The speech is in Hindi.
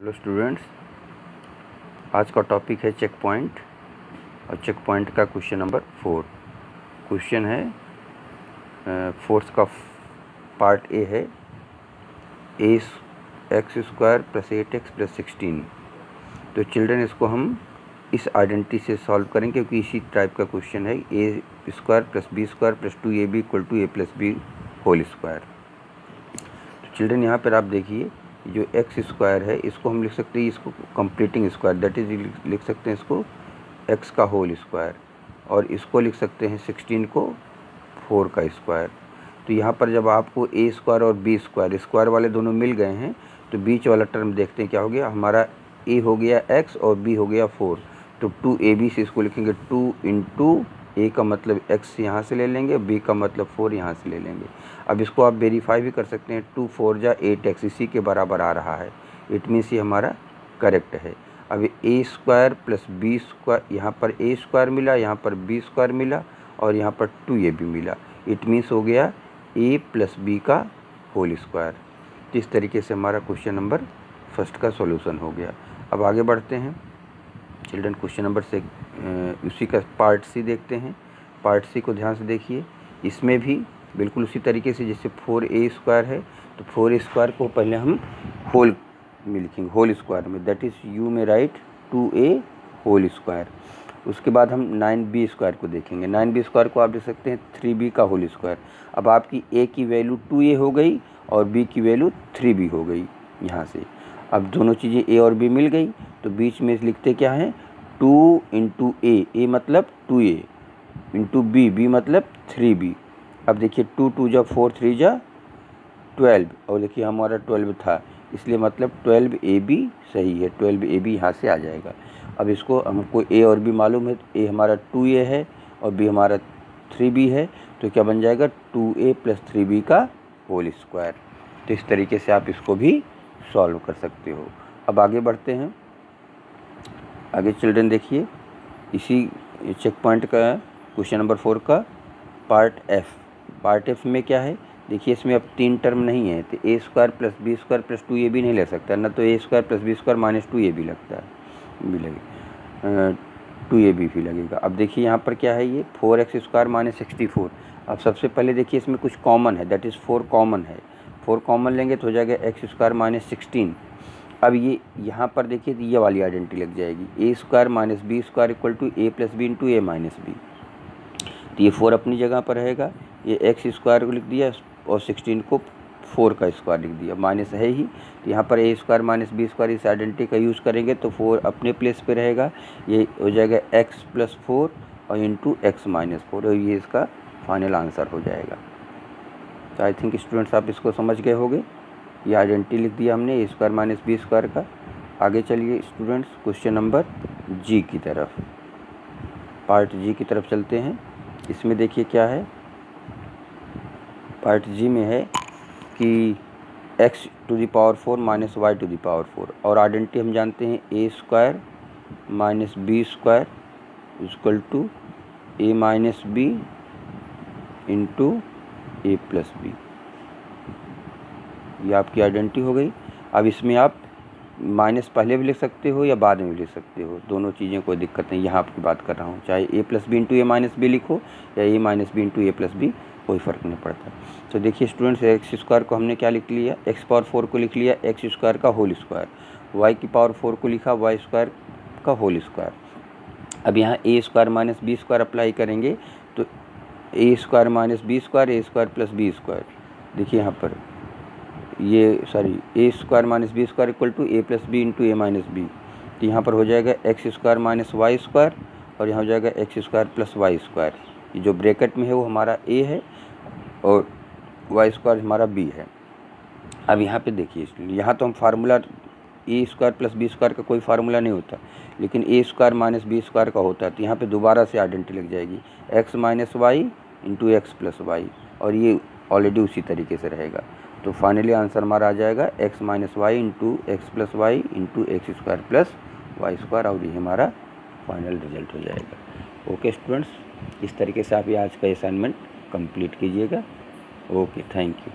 हेलो स्टूडेंट्स आज का टॉपिक है चेक पॉइंट और चेक पॉइंट का क्वेश्चन नंबर फोर क्वेश्चन है फोर्थ का पार्ट ए है. A X square plus eight X plus sixteen तो चिल्ड्रन इसको हम इस आइडेंटिटी से सॉल्व करेंगे क्योंकि इसी टाइप का क्वेश्चन है. A square plus B square plus two A B equal to A plus B whole square तो चिल्ड्रन यहाँ पर आप देखिए जो एक्स स्क्वायर है, इसको हम लिख सकते हैं, इसको कंप्लीटिंग स्क्वायर दैट इज़ लिख सकते हैं इसको एक्स का होल स्क्वायर और इसको लिख सकते हैं सिक्सटीन को फोर का स्क्वायर तो यहाँ पर जब आपको ए स्क्वायर और बी स्क्वायर स्क्वायर वाले दोनों मिल गए हैं तो बीच वाला टर्म देखते हैं क्या हो गया। हमारा ए हो गया एक्स और बी हो गया फोर तो टू ए बी से इसको लिखेंगे टू इंटू ए का मतलब एक्स यहाँ से ले लेंगे बी का मतलब फोर यहाँ से ले लेंगे। अब इसको आप वेरीफाई भी कर सकते हैं टू फोर जा एट एक्स इसी के बराबर आ रहा है। इट मीन्स ये हमारा करेक्ट है। अब A square plus B square यहाँ पर ए स्क्वायर मिला, यहाँ पर बी स्क्वायर मिला, और यहाँ पर टू ए भी मिला। इट मीन्स हो गया ए प्लस बी का होल स्क्वायर तो इस तरीके से हमारा क्वेश्चन नंबर फ़र्स्ट का सॉल्यूशन हो गया। अब आगे बढ़ते हैं। चिल्ड्रन क्वेश्चन नंबर से उसी का पार्ट सी देखते हैं। पार्ट सी को ध्यान से देखिए। इसमें भी बिल्कुल उसी तरीके से जैसे फोर ए स्क्वायर है तो फोर ए स्क्वायर को पहले हम होल में लिखेंगे, होल स्क्वायर में। That is you may write two A whole square उसके बाद हम नाइन बी स्क्वायर को देखेंगे। नाइन बी स्क्वायर को आप देख सकते हैं थ्री बी का होल स्क्वायर अब आपकी ए की वैल्यू टू ए हो गई और बी की वैल्यू थ्री बी हो गई यहाँ से। अब दोनों चीज़ें ए और बी मिल गई तो बीच में लिखते क्या हैं? टू इंटू ए ए मतलब two A into B B मतलब थ्री बी अब देखिए टू टू जा फोर थ्री जा ट्वेल्व और देखिए हमारा ट्वेल्व था, इसलिए मतलब ट्वेल्व ए बी सही है ट्वेल्व ए बी यहाँ से आ जाएगा। अब इसको हमको ए और बी मालूम है ए हमारा टू ए है, और बी हमारा थ्री बी है तो क्या बन जाएगा? Two A plus three B का होल स्क्वायर तो इस तरीके से आप इसको भी सॉल्व कर सकते हो। अब आगे बढ़ते हैं। आगे चिल्ड्रन देखिए। इसी चेक पॉइंट का क्वेश्चन नंबर फोर का पार्ट एफ़ पार्ट एफ़ में क्या है? देखिए, इसमें अब तीन टर्म नहीं है तो a square plus b square plus two a भी नहीं ले सकता, ना तो a square plus b square minus two a भी लगता है भी लगे टू ए बी भी लगेगा। अब देखिए, यहाँ पर क्या है ये? Four x square minus sixty four अब सबसे पहले देखिए, इसमें कुछ कॉमन है दैट इज़ फोर कॉमन है। फोर कॉमन लेंगे तो हो जाएगा एक्स स्क्वायर माइनस सिक्सटीन। अब ये यहाँ पर देखिए तो ये वाली आइडेंटिटी लग जाएगी। A square minus b square equal to a plus b into a minus b. तो ये फोर अपनी जगह पर रहेगा। ये एक्स स्क्वायर को लिख दिया और सिक्सटीन को फोर का स्क्वायर लिख दिया। माइनस है ही। तो यहाँ पर a square minus b square इस आइडेंटिटी का यूज़ करेंगे तो फोर अपने प्लेस पे रहेगा। ये हो जाएगा एक्स प्लस फोर और इंटू एक्स माइनस फोर। और ये इसका फाइनल आंसर हो जाएगा। तो आई थिंक स्टूडेंट्स आप इसको समझ गए होंगे। ये आइडेंटिटी लिख दिया हमने a square minus b square का। आगे चलिए स्टूडेंट्स क्वेश्चन नंबर जी की तरफ़। पार्ट जी की तरफ़ चलते हैं। इसमें देखिए क्या है। पार्ट जी में है कि x to the power four minus y to the power four और आइडेंटिटी हम जानते हैं a square minus b square equal to a minus b into a plus b ये आपकी आइडेंटिटी हो गई। अब इसमें आप माइनस पहले भी लिख सकते हो या बाद में भी लिख सकते हो। दोनों चीज़ें कोई दिक्कत नहीं। यहाँ आपकी बात कर रहा हूँ। चाहे a plus b into a minus b लिखो या a minus b into a plus b कोई फ़र्क नहीं पड़ता। तो देखिए स्टूडेंट्स एक्स स्क्वायर को हमने क्या लिख लिया? एक्स पावर फोर को लिख लिया। एक्स स्क्वायर का होल स्क्वायर वाई की पावर फोर को लिखा। वाई स्क्वायर का होल स्क्वायर अब यहाँ a square minus b square apply करेंगे तो a square minus b square, a square plus b square. देखिए यहाँ पर, ये, sorry, a square minus b square equal to a plus b into a minus b. तो यहाँ पर हो जाएगा x square minus y square और यहाँ हो जाएगा x square plus y square. ये जो ब्रैकेट में है वो हमारा ए है और वाई स्क्वायर हमारा बी है। अब यहाँ पे देखिए, यहाँ तो हम formula, a square plus b square का कोई फार्मूला नहीं होता, लेकिन a square minus b square का होता है। तो यहाँ पे दोबारा से आइडेंटिटी लग जाएगी। X minus y into x plus y और ये ऑलरेडी उसी तरीके से रहेगा। तो फाइनली आंसर हमारा आ जाएगा x minus y into x plus y into x square plus y square और ये हमारा फाइनल रिज़ल्ट हो जाएगा। ओके स्टूडेंट्स इस तरीके से आप ये आज का असाइनमेंट कंप्लीट कीजिएगा। Okay thank you